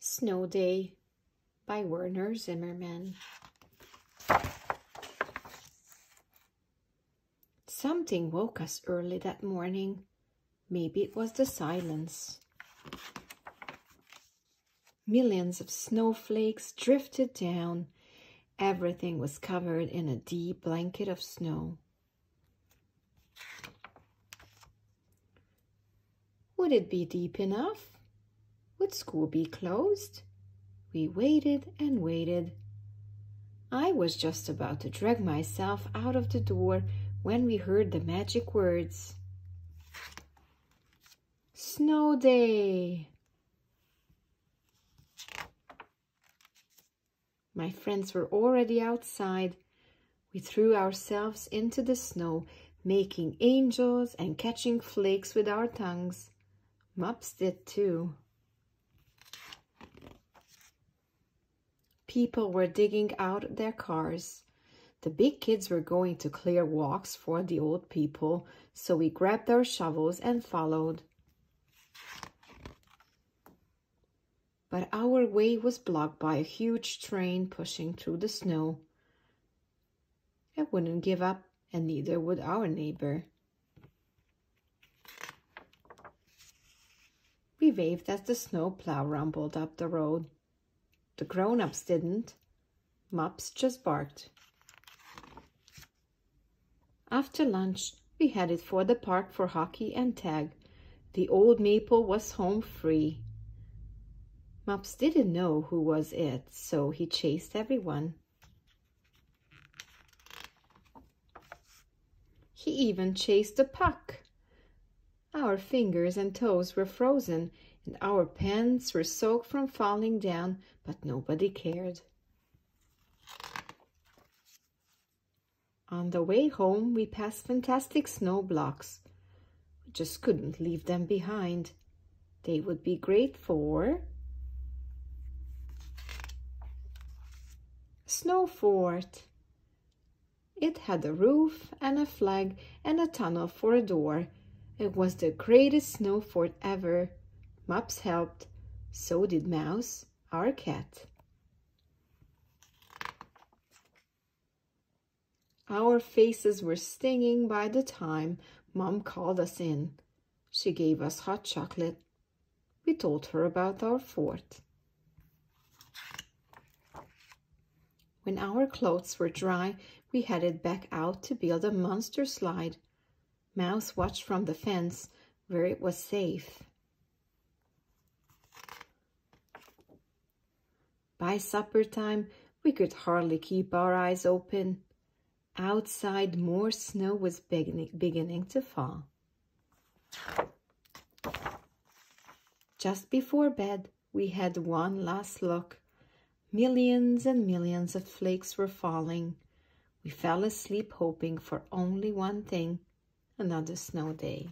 Snow Day by Werner Zimmermann. Something woke us early that morning. Maybe it was the silence. Millions of snowflakes drifted down. Everything was covered in a deep blanket of snow. Would it be deep enough? Would school be closed? We waited and waited. I was just about to drag myself out of the door when we heard the magic words. Snow day! My friends were already outside. We threw ourselves into the snow, making angels and catching flakes with our tongues. Mops did too. People were digging out their cars. The big kids were going to clear walks for the old people, so we grabbed our shovels and followed. But our way was blocked by a huge train pushing through the snow. It wouldn't give up, and neither would our neighbor. We waved as the snow plow rumbled up the road. The grown-ups didn't. Mops just barked. After lunch, we headed for the park for hockey and tag. The old maple was home free. Mops didn't know who was it, so he chased everyone. He even chased the puck. Our fingers and toes were frozen and our pants were soaked from falling down, but nobody cared. On the way home, we passed fantastic snow blocks. We just couldn't leave them behind. They would be great for snow fort. It had a roof and a flag and a tunnel for a door. It was the greatest snow fort ever. Mops helped. So did Mouse, our cat. Our faces were stinging by the time Mom called us in. She gave us hot chocolate. We told her about our fort. When our clothes were dry, we headed back out to build a monster slide. Mouse watched from the fence where it was safe. By supper time, we could hardly keep our eyes open. Outside, more snow was beginning, beginning to fall. Just before bed, we had one last look. Millions and millions of flakes were falling. We fell asleep hoping for only one thing, another snow day.